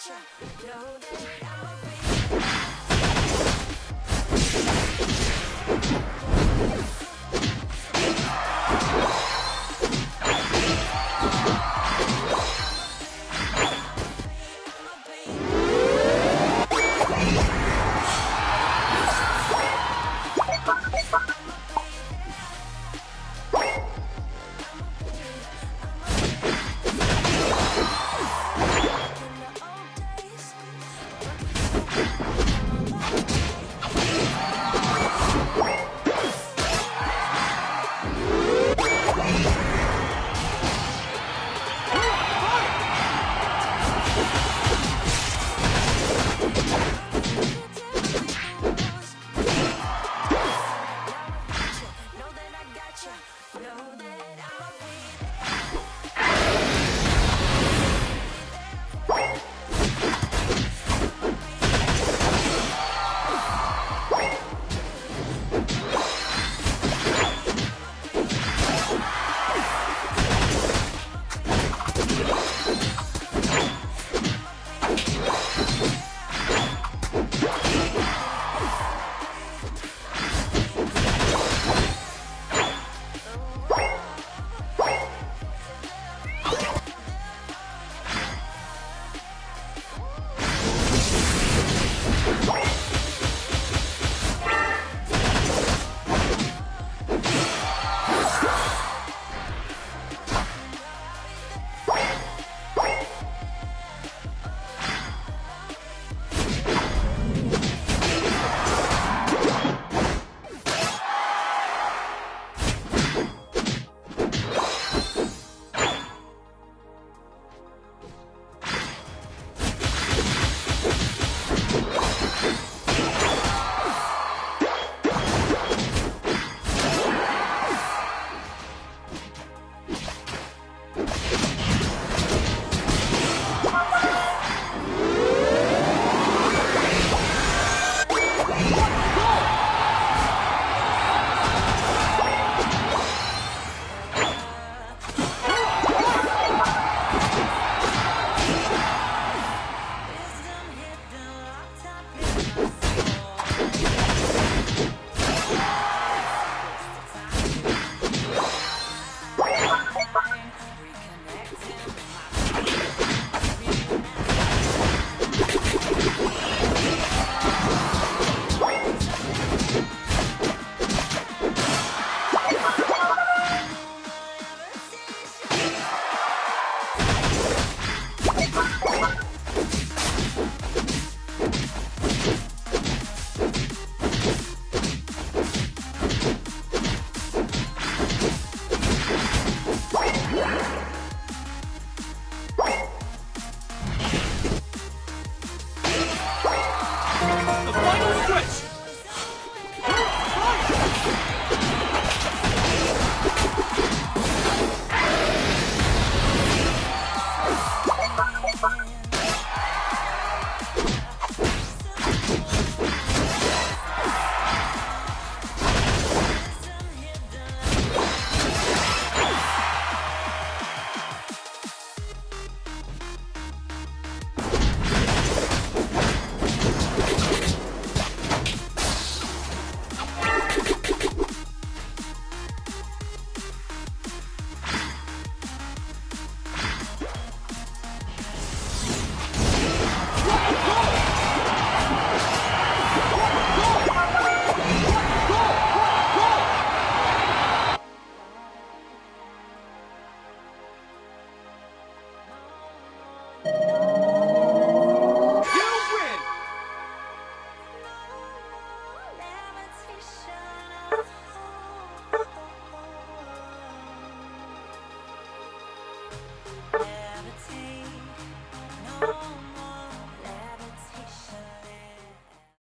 gotcha. Know that I'ma あっ!